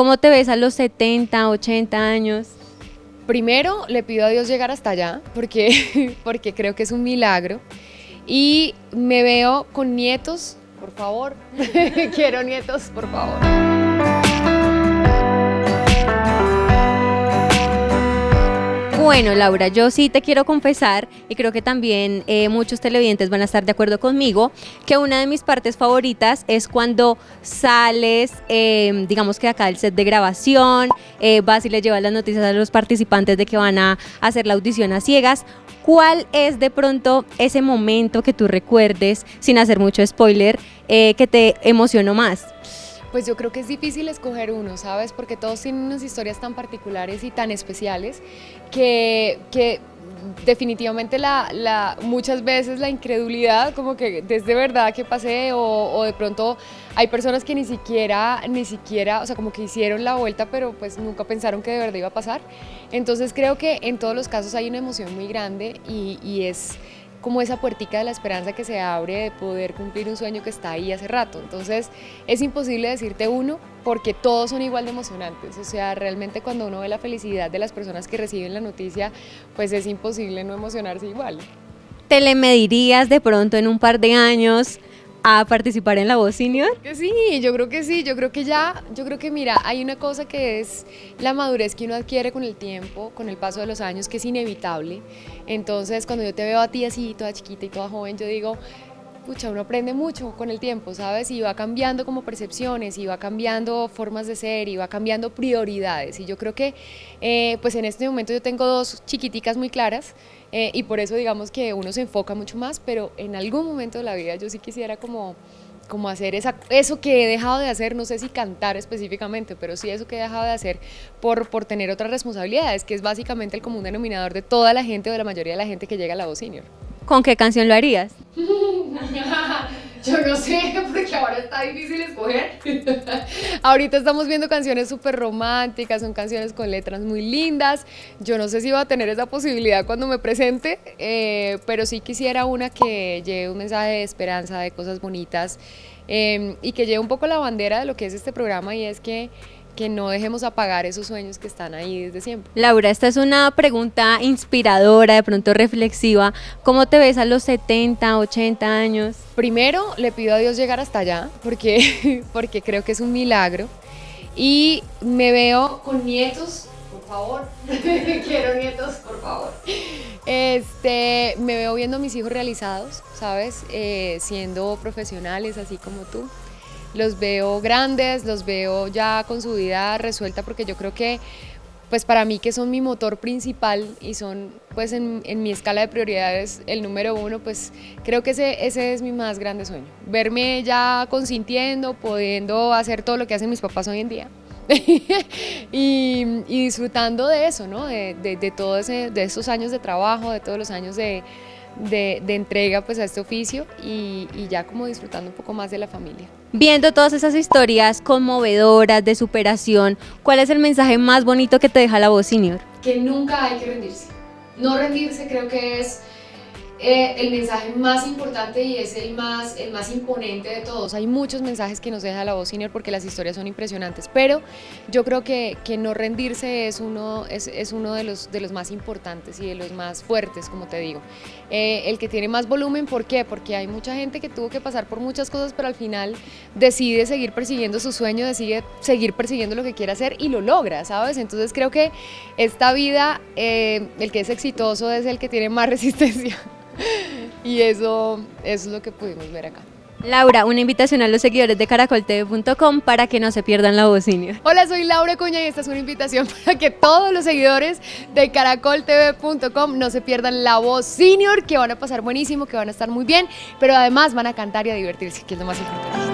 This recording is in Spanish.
¿Cómo te ves a los 70, 80 años? Primero le pido a Dios llegar hasta allá porque, porque creo que es un milagro. Y me veo con nietos, por favor. Quiero nietos, por favor. Bueno, Laura, yo sí te quiero confesar, y creo que también eh, muchos televidentes van a estar de acuerdo conmigo, que una de mis partes favoritas es cuando sales, eh, digamos que acá del set de grabación, eh, vas y le llevas las noticias a los participantes de que van a hacer la audición a ciegas. ¿Cuál es de pronto ese momento que tú recuerdes, sin hacer mucho spoiler, que te emocionó más? Pues yo creo que es difícil escoger uno, ¿sabes? Porque todos tienen unas historias tan particulares y tan especiales que, que definitivamente la, muchas veces la incredulidad, como que desde verdad que pasé, o, de pronto hay personas que ni siquiera, ni siquiera, o sea, como que hicieron la vuelta, pero pues nunca pensaron que de verdad iba a pasar. Entonces creo que en todos los casos hay una emoción muy grande y, y es como esa puertica de la esperanza que se abre de poder cumplir un sueño que está ahí hace rato. Entonces es imposible decirte uno porque todos son igual de emocionantes. O sea, realmente cuando uno ve la felicidad de las personas que reciben la noticia, pues es imposible no emocionarse igual. ¿Te le medirías de pronto en un par de años a participar en la voz senior? Que sí, yo creo que sí, yo creo que ya, yo creo que mira, hay una cosa que es la madurez que uno adquiere con el tiempo, con el paso de los años, que es inevitable. Entonces, cuando yo te veo a ti así, toda chiquita y toda joven, yo digo, pucha, uno aprende mucho con el tiempo, ¿sabes? Y va cambiando como percepciones, y va cambiando formas de ser, y va cambiando prioridades. Y yo creo que, eh, pues en este momento yo tengo dos chiquiticas muy claras, eh, y por eso digamos que uno se enfoca mucho más, pero en algún momento de la vida yo sí quisiera como como hacer esa, eso que he dejado de hacer, no sé si cantar específicamente, pero sí eso que he dejado de hacer por, por tener otras responsabilidades, que es básicamente el común denominador de toda la gente o de la mayoría de la gente que llega a la voz senior. ¿Con qué canción lo harías? Yo no sé, porque ahora está difícil escoger. Ahorita estamos viendo canciones súper románticas, son canciones con letras muy lindas. Yo no sé si va a tener esa posibilidad cuando me presente, eh, pero sí quisiera una que lleve un mensaje de esperanza, de cosas bonitas eh, y que lleve un poco la bandera de lo que es este programa y es que que no dejemos apagar esos sueños que están ahí desde siempre. Laura, esta es una pregunta inspiradora, de pronto reflexiva. ¿Cómo te ves a los 70, 80 años? Primero, le pido a Dios llegar hasta allá, porque, porque creo que es un milagro. Y me veo con nietos, por favor. Quiero nietos, por favor. Este, me veo viendo a mis hijos realizados, ¿sabes? Eh, siendo profesionales, así como tú los veo grandes, los veo ya con su vida resuelta porque yo creo que pues para mí que son mi motor principal y son pues en, mi escala de prioridades el número uno, pues creo que ese, ese es mi más grande sueño. Verme ya consintiendo, pudiendo hacer todo lo que hacen mis papás hoy en día. y, disfrutando de eso, ¿no? De, todos esos años de trabajo, de todos los años de, de, entrega pues a este oficio y, y, ya como disfrutando un poco más de la familia. Viendo todas esas historias conmovedoras de superación, ¿cuál es el mensaje más bonito que te deja la voz senior? Que nunca hay que rendirse. No rendirse creo que es eh, el mensaje más importante y es el más, el más imponente de todos. Hay muchos mensajes que nos deja la voz senior porque las historias son impresionantes, pero yo creo que, que no rendirse es uno, es, es, uno de los, de los más importantes y de los más fuertes, como te digo. Eh, el que tiene más volumen, ¿por qué? Porque hay mucha gente que tuvo que pasar por muchas cosas, pero al final decide seguir persiguiendo su sueño, decide seguir persiguiendo lo que quiere hacer y lo logra, ¿sabes? Entonces creo que esta vida, eh, el que es exitoso es el que tiene más resistencia. Y eso, es lo que pudimos ver acá. Laura, una invitación a los seguidores de caracoltv.com para que no se pierdan la voz senior. Hola, soy Laura Cuña y esta es una invitación para que todos los seguidores de caracoltv.com no se pierdan la voz senior, que van a pasar buenísimo, que van a estar muy bien, pero además van a cantar y a divertirse, que es lo más importante.